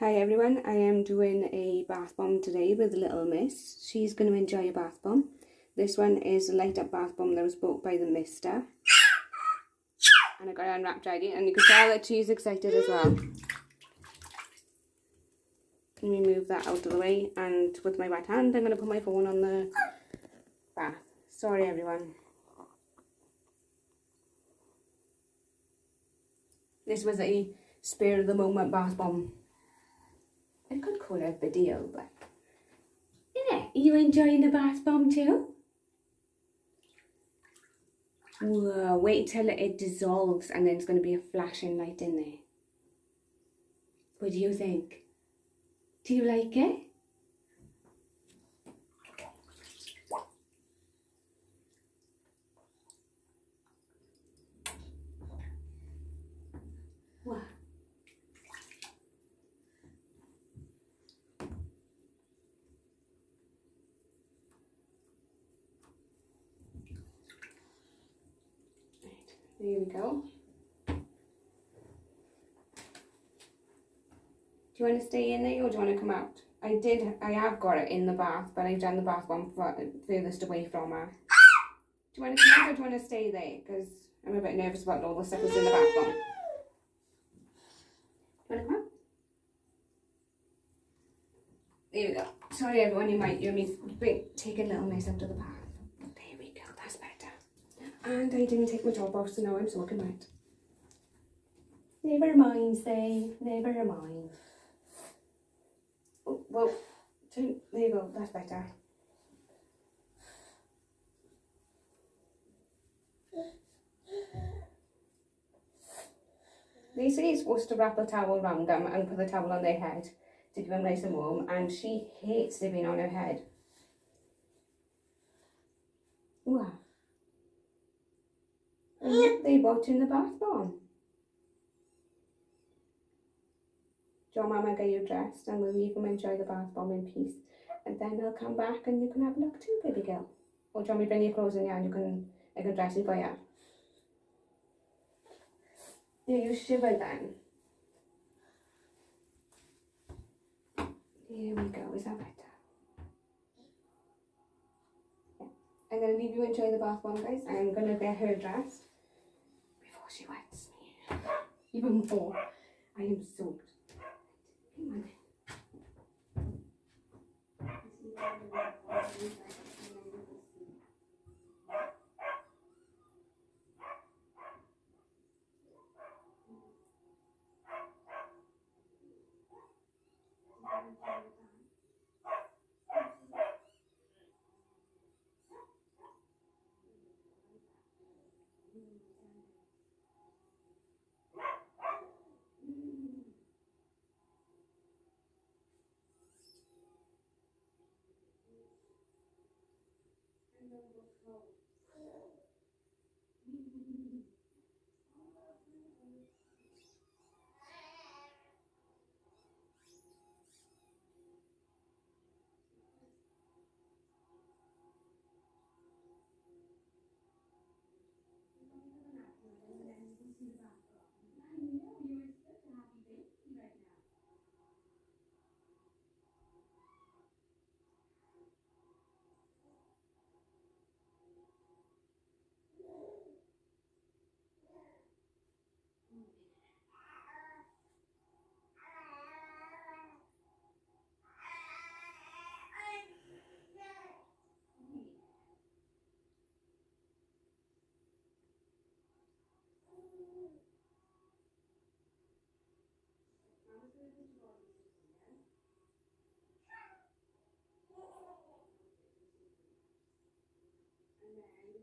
Hi everyone, I am doing a bath bomb today with Little Miss. She's going to enjoy a bath bomb. This one is a light up bath bomb that was bought by the Mister. And I got it unwrapped ready and you can tell that she's excited as well. Can we move that out of the way and with my right hand I'm going to put my phone on the bath. Sorry everyone. This was a spare of the moment bath bomb. I could call it a video, but yeah, you enjoying the bath bomb too? Whoa, wait till it dissolves and then it's going to be a flashing light in there. What do you think? Do you like it? What? There we go. Do you want to stay in there or do you want to come out? I did, I have got it in the bath, but I've done the bath one furthest away from her. Do you want to come out or do you want to stay there? Because I'm a bit nervous about all the stuff that's in the bath. Do you come? There we go. Sorry everyone, you might hear me take a little mess out the bath. There we go, that's better. And I didn't take my top off, so now I'm soaking wet. Never mind, say, never mind. Oh, well, there you go, that's better. They say you're supposed to wrap a towel around them and put the towel on their head to keep them nice and warm, and she hates it being on her head. Wow. And they bought in the bath bomb. John Mama get you dressed and we'll leave them enjoy the bath bomb in peace. And then they'll come back and you can have a look too, baby girl. Or me to bring your clothes in here and you can I can dress you for you? Yeah, you shiver then. Here we go, is that better? Yeah. I'm going to leave you enjoy the bath bomb guys. I'm going to get her dressed she wets me. Even more. I am soaked. Come on. overcome.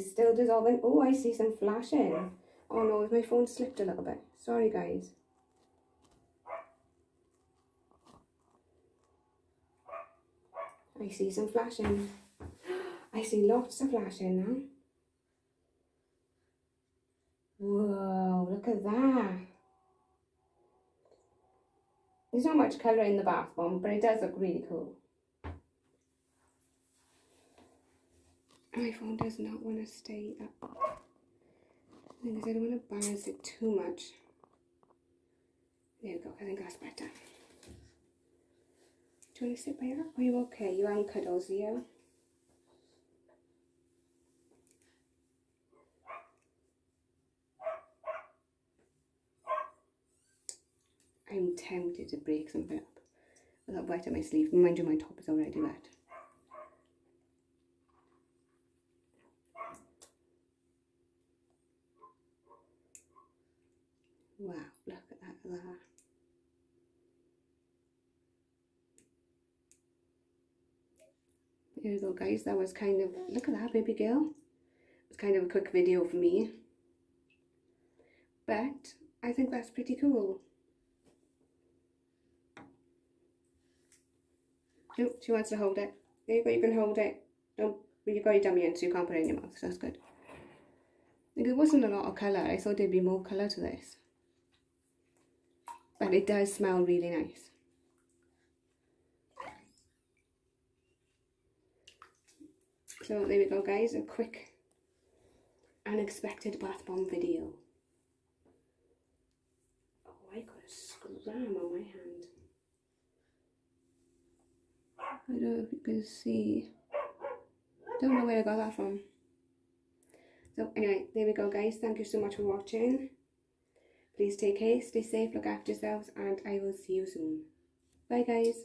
Still dissolving. Oh, I see some flashing. Oh no, my phone slipped a little bit. Sorry, guys. I see some flashing. I see lots of flashing now. Whoa, look at that. There's not much colour in the bath bomb, but it does look really cool. My phone does not want to stay up. Because I don't want to balance it too much. There we go, I think that's better. Do you want to sit by her? Are you okay? You're on cuddles, yeah? I'm tempted to break something up with that wet on my sleeve. Mind you, my top is already wet. Wow, look at that there. There you go guys, that was kind of, look at that baby girl. It's kind of a quick video for me. But I think that's pretty cool. She wants to hold it. There you go, you can hold it. Don't, you got your dummy in so you can't put it in your mouth, that's good. It wasn't a lot of colour, I thought there'd be more colour to this. But it does smell really nice. So there we go guys, a quick unexpected bath bomb video. Oh, I got a scram on my hand. I don't know if you can see. Don't know where I got that from. So anyway, there we go guys. Thank you so much for watching. Please take care, stay safe, look after yourselves, and I will see you soon. Bye guys.